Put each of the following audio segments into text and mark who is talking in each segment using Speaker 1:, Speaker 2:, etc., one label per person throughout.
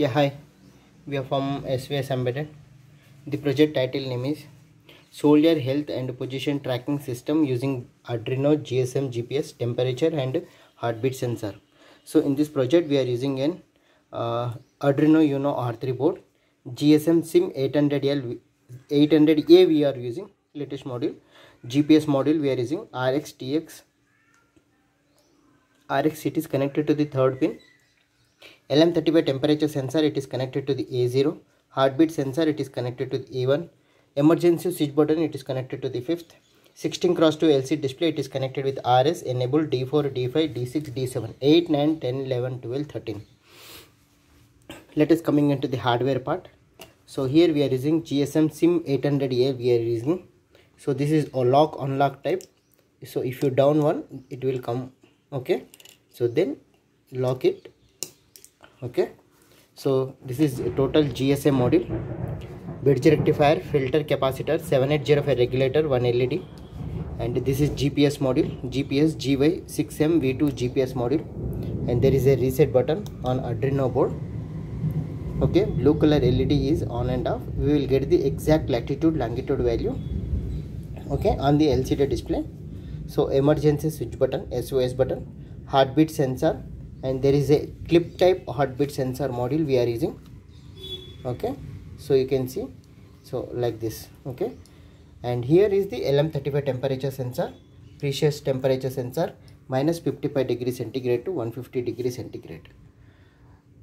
Speaker 1: Yeah, hi. We are from SVS Embedded. The project title name is Soldier Health and Position Tracking System using Arduino GSM GPS temperature and heartbeat sensor. So in this project we are using an uh, Arduino Uno R3 board, GSM SIM 800L 800A we are using latest module, GPS module we are using RX TX RX it is connected to the third pin LM35 temperature sensor it is connected to the A0 heartbeat sensor it is connected to the A1 emergency switch button it is connected to the fifth. 16 cross 2 LCD display it is connected with RS enable D4 D5 D6 D7 8 9 10 11 12 13 let us coming into the hardware part. So here we are using GSM SIM 800A we are using. So this is a lock unlock type. So if you down one it will come okay? So then lock it okay so this is total GSM module bridge rectifier filter capacitor 780 regulator one LED and this is GPS module GPS GY6M V2 GPS module and there is a reset button on Arduino board okay blue color led is on and off we will get the exact latitude longitude value okay on the lcd display so emergency switch button sos button heartbeat sensor and there is a clip type heartbeat sensor module we are using. Okay? So you can see. So like this. Okay? And here is the lm35 temperature sensor. Precious temperature sensor. Minus 55 degree centigrade to 150 degree centigrade.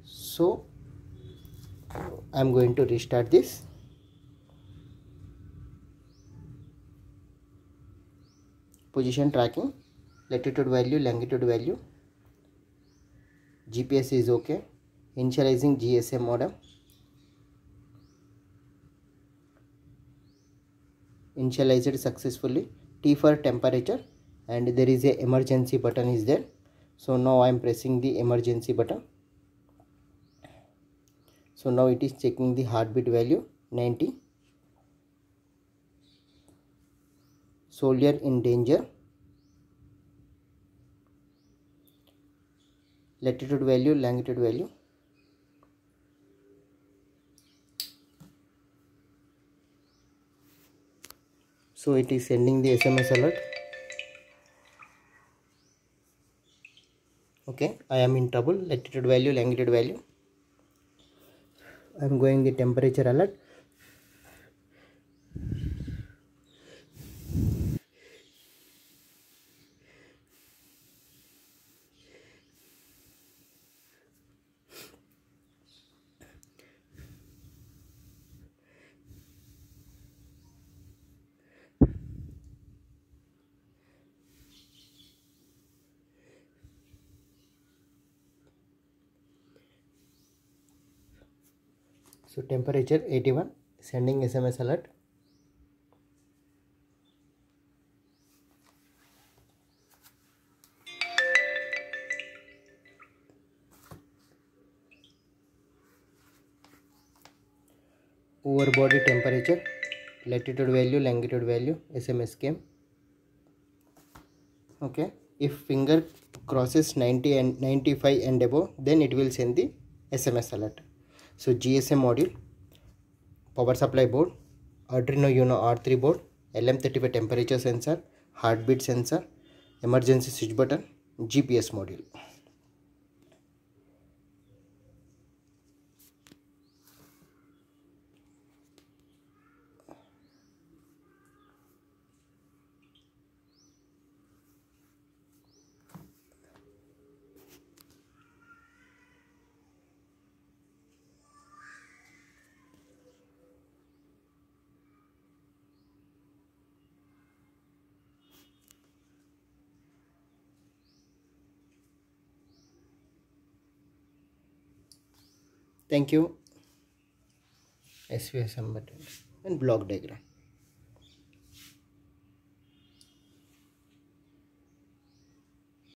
Speaker 1: So I'm going to restart this. Position tracking. Latitude value longitude value GPS is okay. Initializing GSM modem. Initialized successfully. T for temperature. And there is a emergency button is there. So now I am pressing the emergency button. So now it is checking the heartbeat value 90 soldier in danger latitude value longitude value. So it is sending the sms alert. Okay i am in trouble. Latitude value longitude value. I'm going the temperature alert so temperature 81 sending sms alert over body temperature latitude value longitude value sms came okay if finger crosses 90 and 95 and above then it will send the sms alert so gsm module power supply board arduino uno r3 board lm35 temperature sensor heartbeat sensor emergency switch button gps module thank you. Svs button. And block diagram